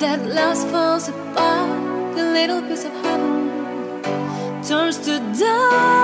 that last falls apart, The little piece of heaven turns to dust.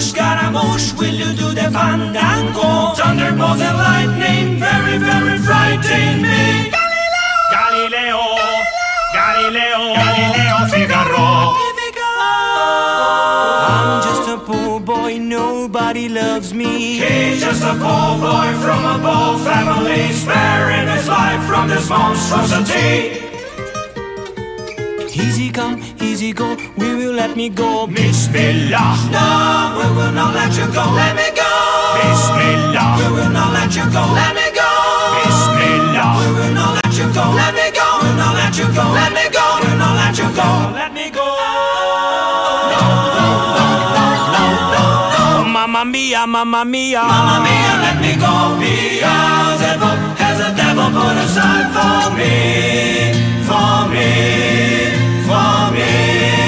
Scaramouche, Scaramouche, will you do the fandango? Thunderbolts and lightning, very, very frightening me. Galileo, Galileo, Galileo Figaro. I'm just a poor boy, nobody loves me. He's just a poor boy from a poor family, sparing his life from this monstrosity. Easy come, easy go, we will let me go. Bismillah, No, we will not let you go. Let me go. Bismillah, We will not let you go. Let me go. Bismillah. We will not let you go. Let me go. We will not let you go. Let me go. We will not let you go. let me go. Oh, Mamma mia, mamma mia, Mamma mia, let me go. Beelzebub has a devil put aside for me, for me, for me.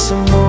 Some morning.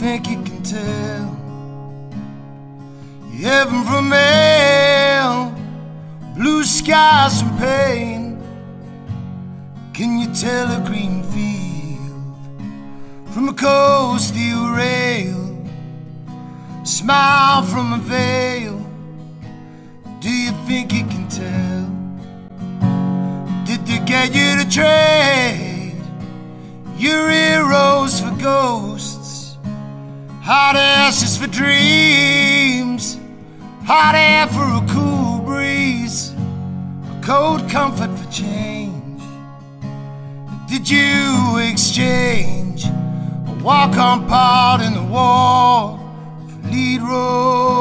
Think you can tell heaven from hell, blue skies from pain? Can you tell a green field from a cold steel rail? Smile from a veil. Do you think you can tell? Did they get you to trade your heroes for ghosts? Hot ashes for dreams, hot air for a cool breeze, a cold comfort for change. Did you exchange a walk on part in the war for lead role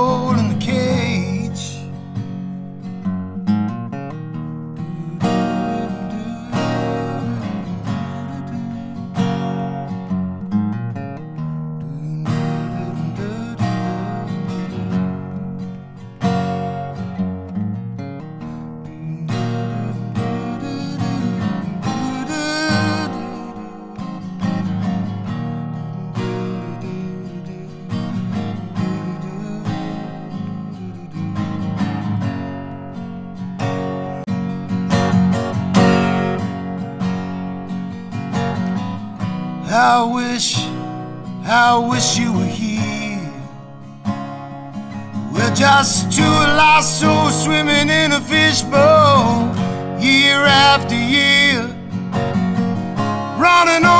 just two souls swimming in a fishbowl, year after year, running over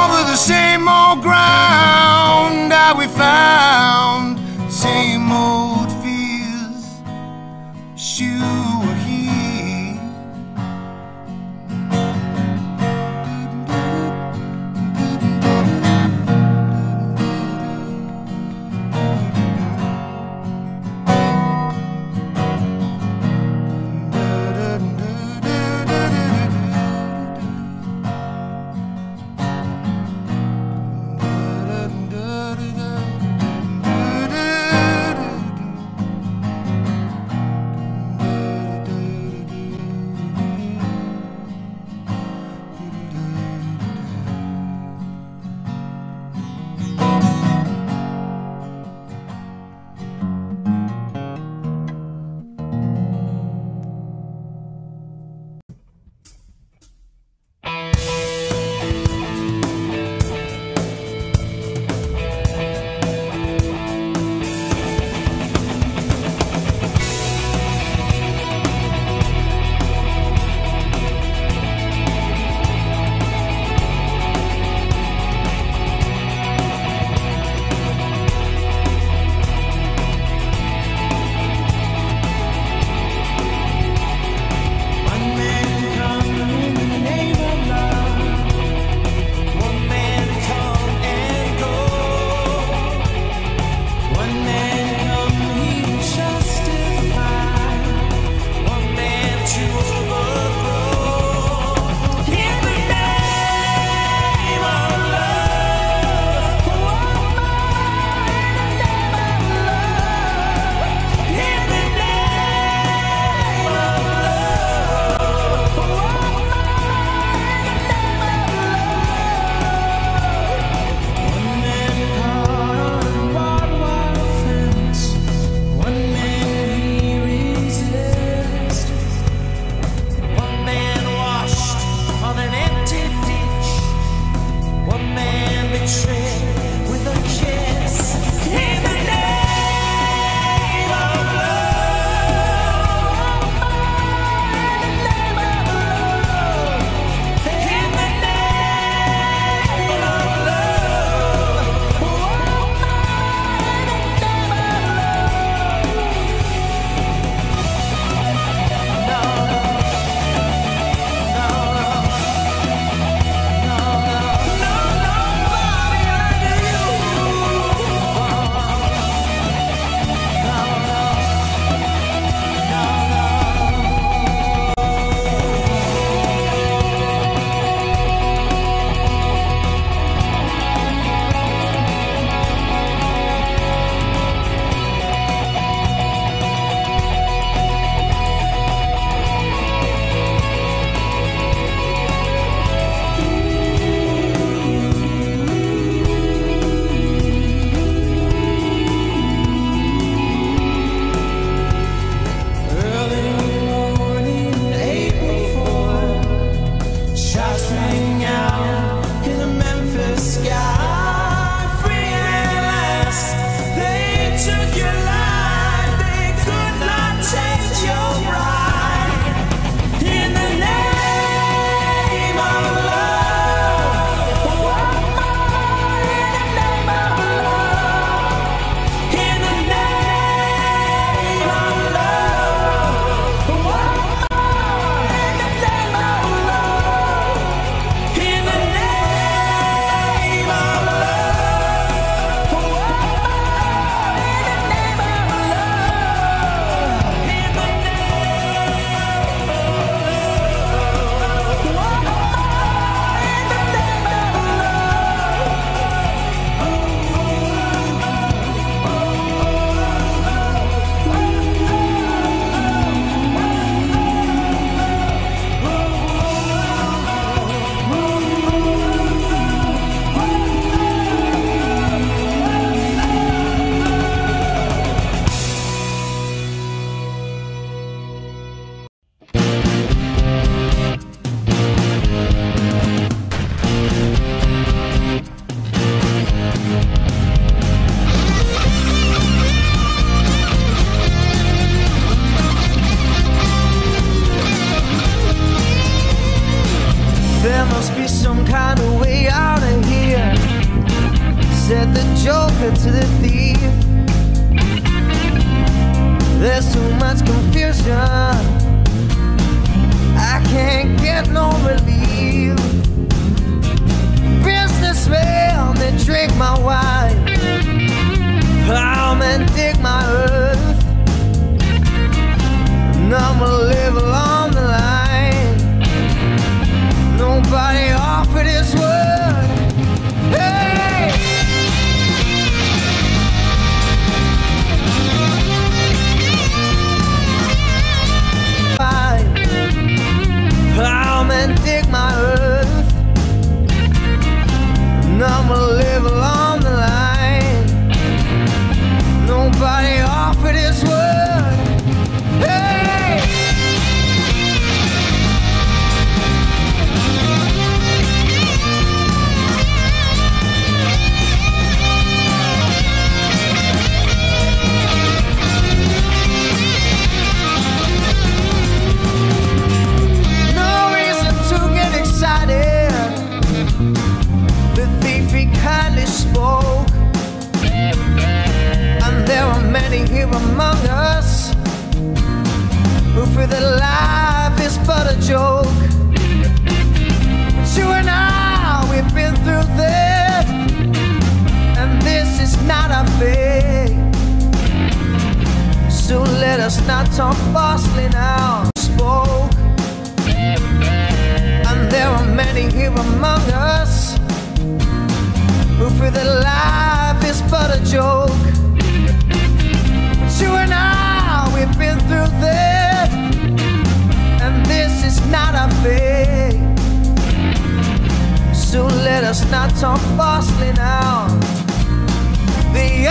not talk falsely now spoke. And there are many here among us who feel that life is but a joke. But you and I, we've been through this, and this is not a phase. So let us not talk falsely now. The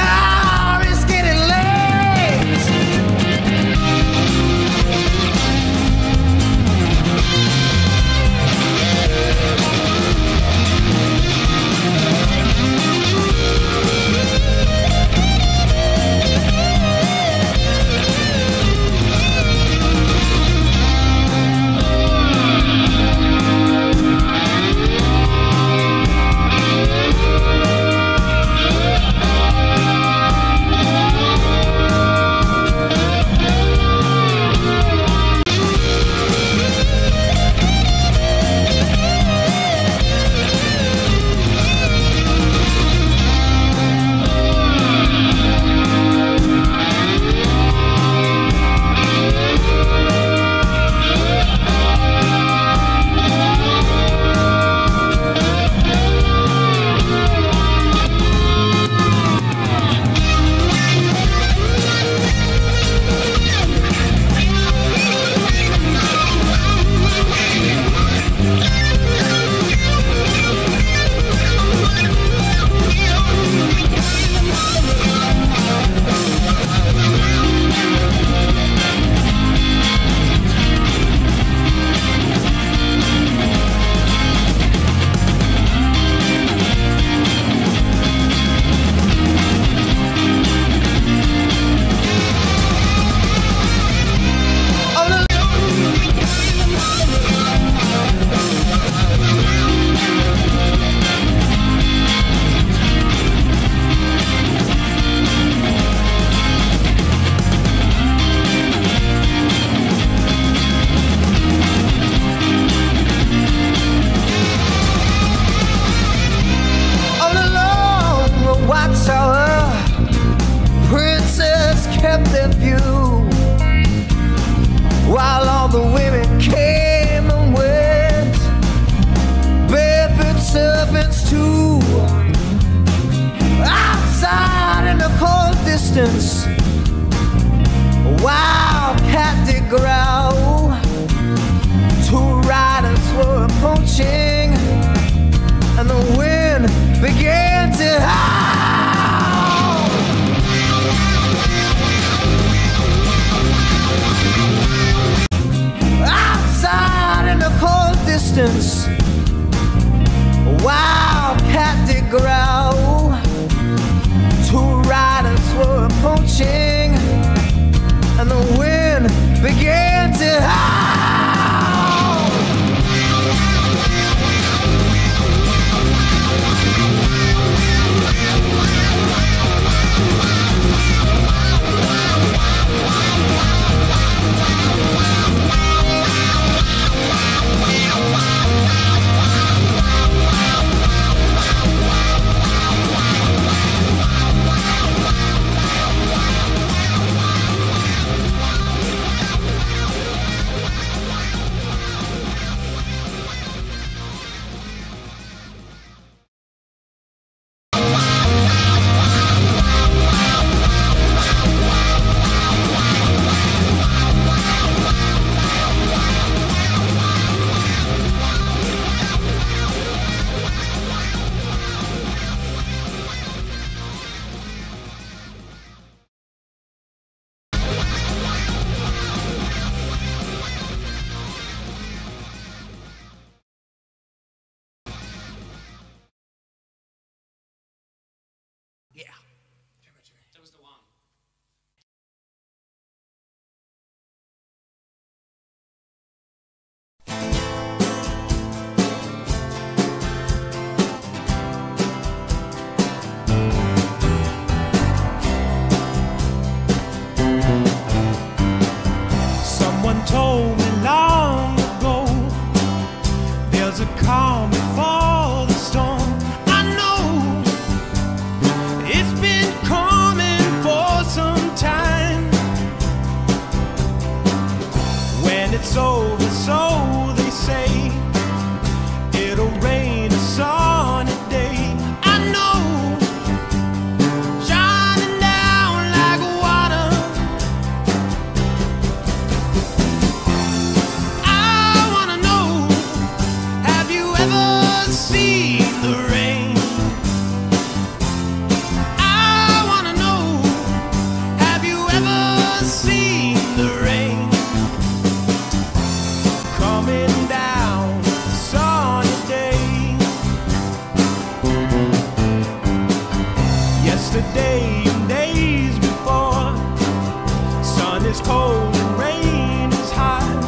cold and rain is hot.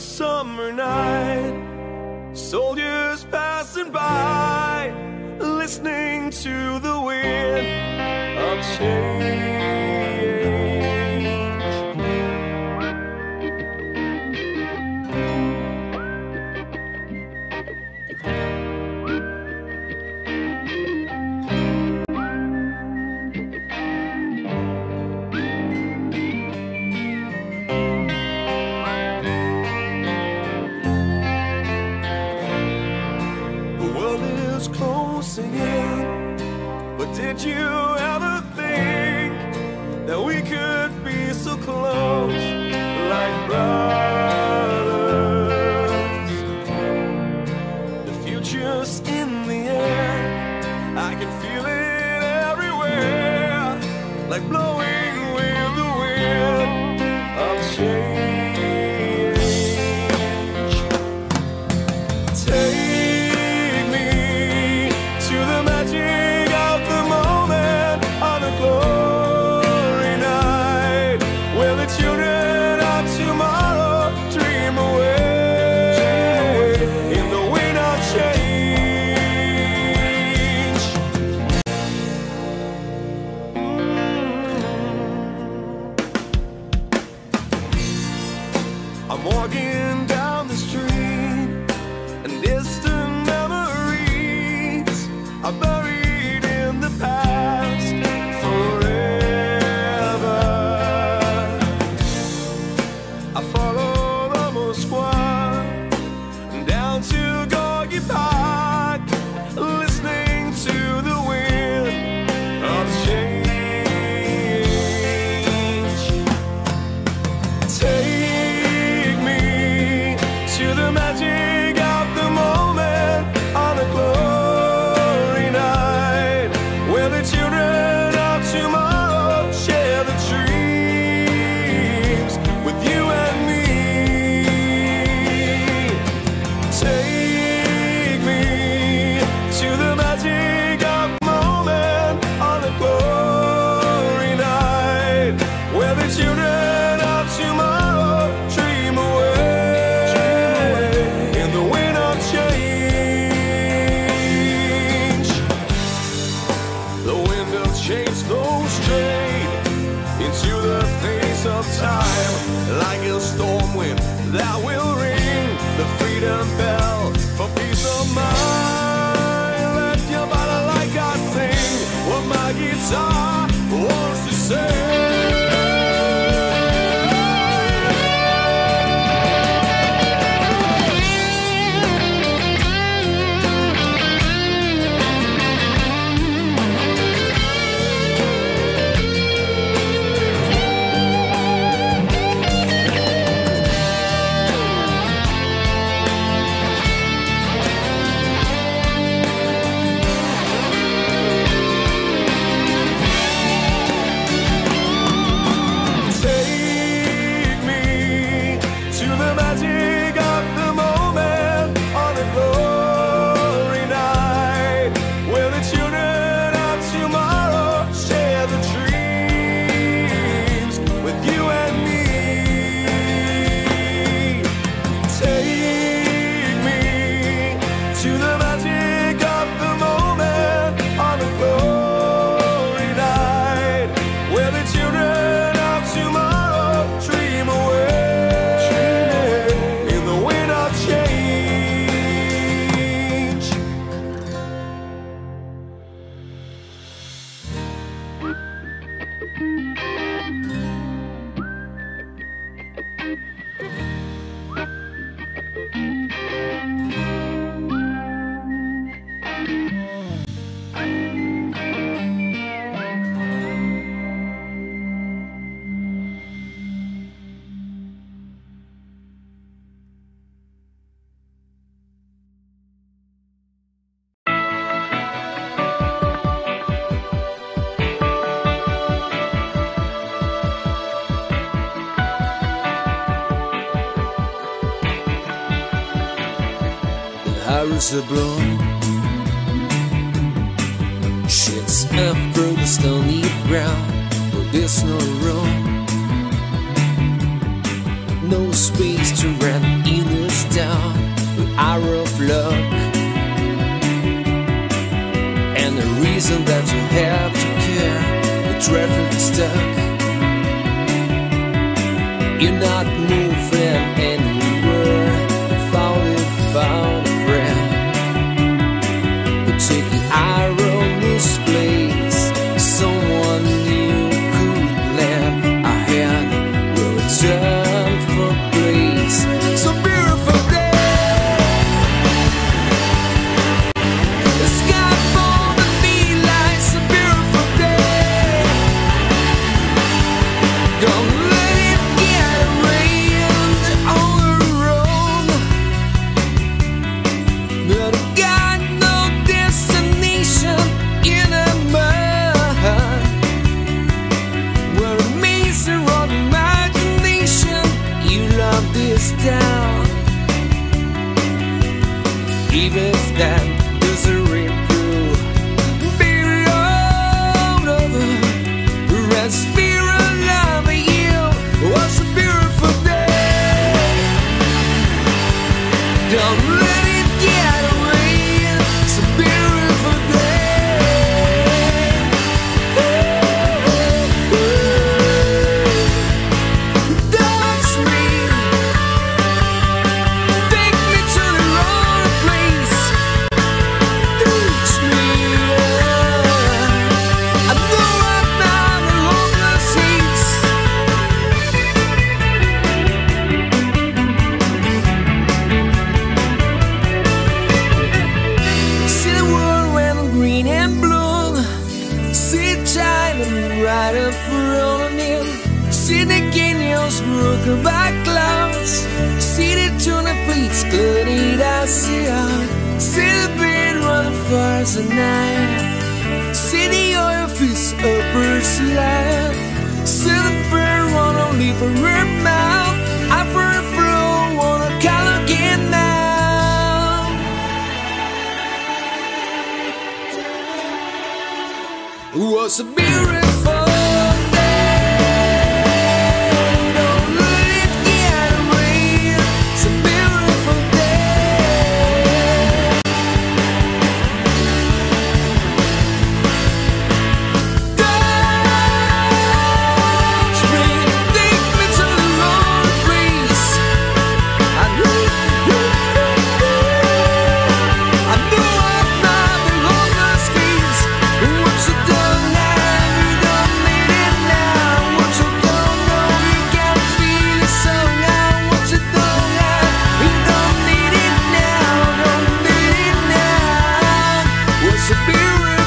Summer night, flowers are Shit's up through the stony ground, but there's no room. No space to run in this town, The hour of luck. And the reason that you have to care, the traffic is stuck. You're not moving. disappearing.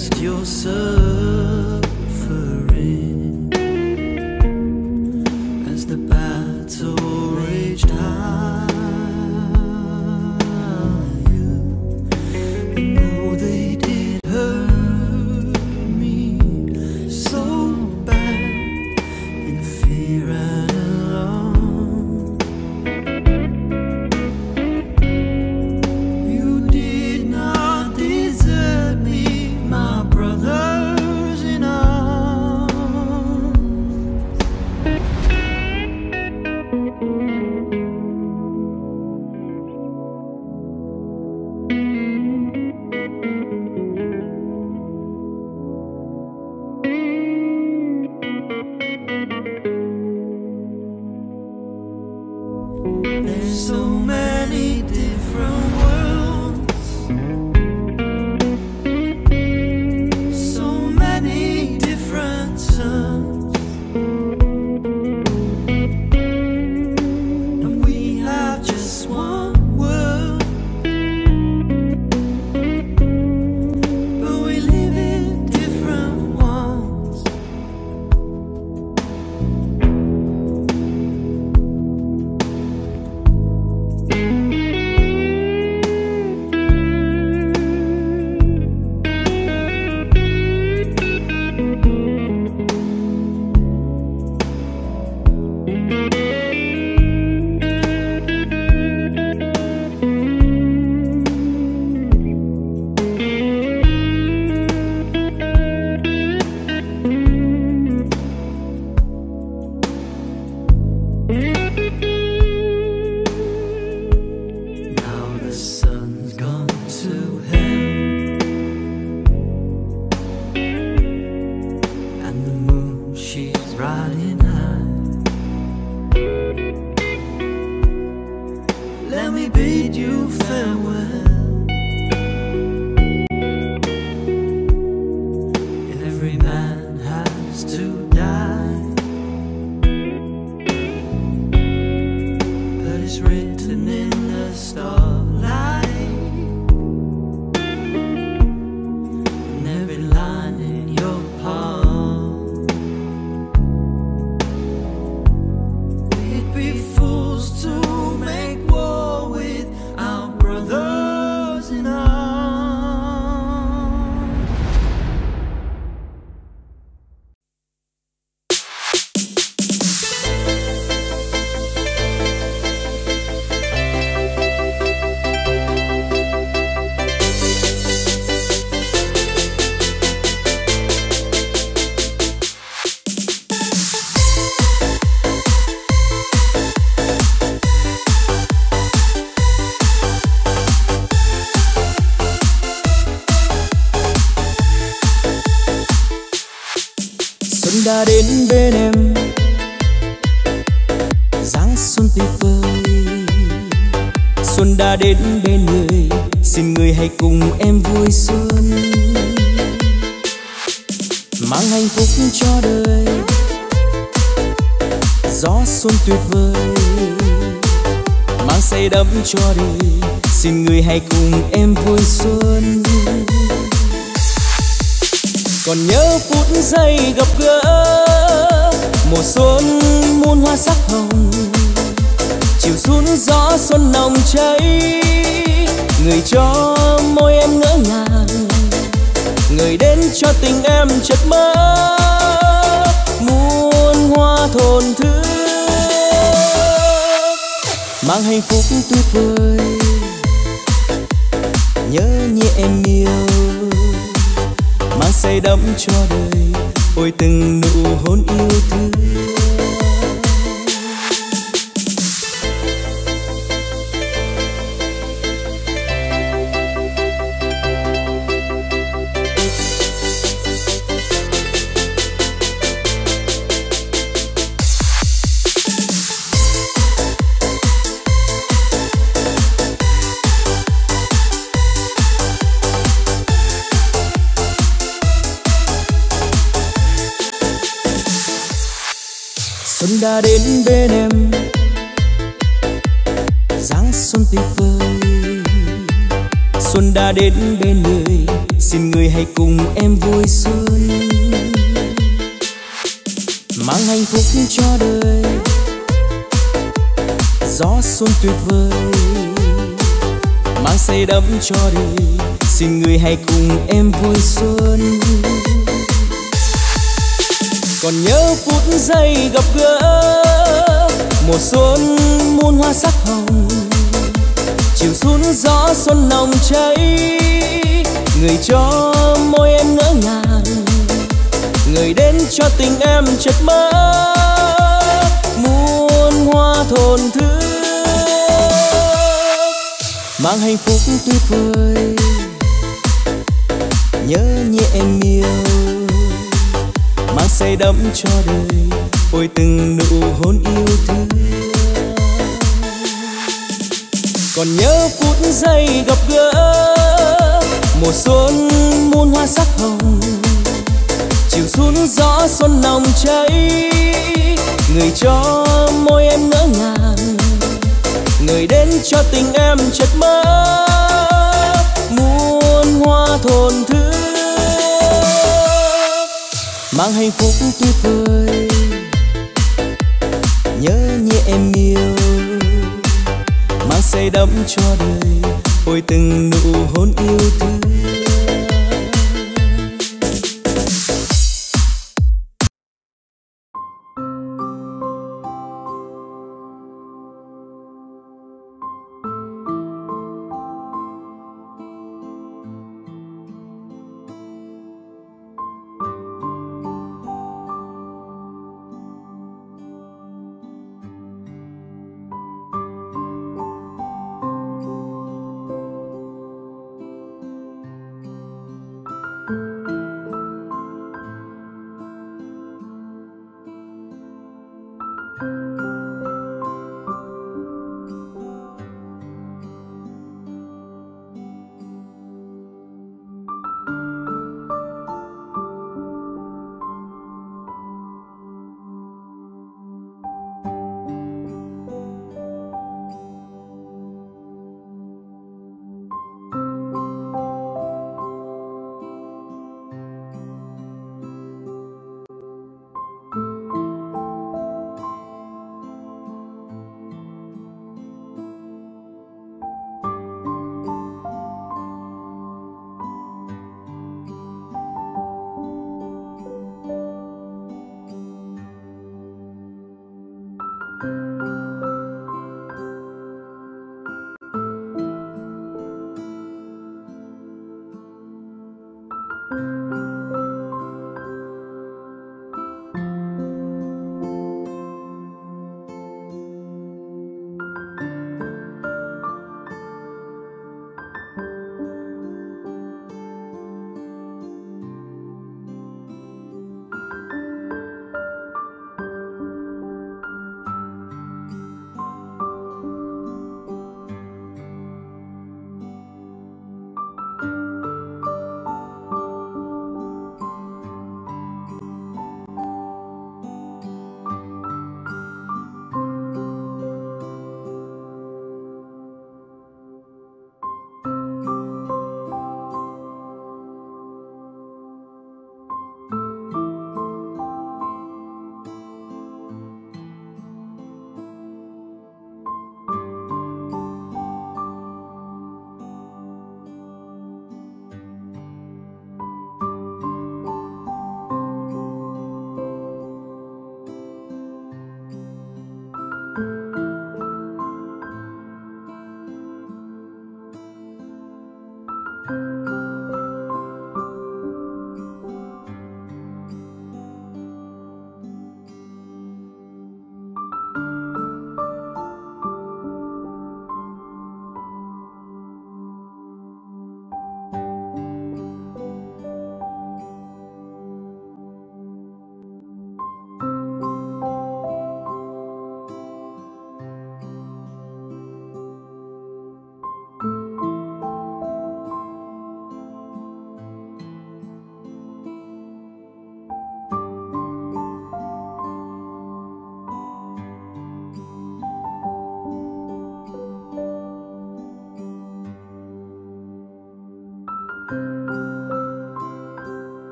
Witnessed your suffering đến bên người, xin người hãy cùng em vui xuân. Mang hạnh phúc cho đời, gió xuân tuyệt vời. Mang say đắm cho đời, xin người hãy cùng em vui xuân. Còn nhớ phút giây gặp gỡ, mùa xuân muôn hoa sắc hồng chiều xuống gió xuân nồng cháy. Người cho môi em ngỡ ngàng. Người đến cho tình em chợt mơ. Muôn hoa thồn thức mang hạnh phúc tuyệt vời. Nhớ như em yêu. Mang say đắm cho đời. Ôi từng nụ hôn yêu thương. Hết bên người xin người hãy cùng em vui xuân mang hạnh phúc cho đời. Gió xuân tuyệt vời. Mang say đắm cho đời xin người hãy cùng em vui xuân còn nhớ phút giây gặp gỡ. Mùa xuân muôn hoa sắc hồng chiều xuống gió xuân nồng cháy. Người cho môi em ngỡ ngàng. Người đến cho tình em chợt mơ. Muôn hoa thồn thứ mang hạnh phúc tuyệt vời nhớ nhẹ em yêu. Mang say đắm cho đời. Ôi từng nụ hôn yêu thương còn nhớ phút giây gặp gỡ, mùa xuân muôn hoa sắc hồng. Chiều xuống gió xuân nồng cháy, người cho môi em ngỡ ngàng. Người đến cho tình em chợt mơ, muôn hoa thồn thức mang hạnh phúc tuyệt vời. Đắm cho đời ôi từng nụ hôn yêu thương.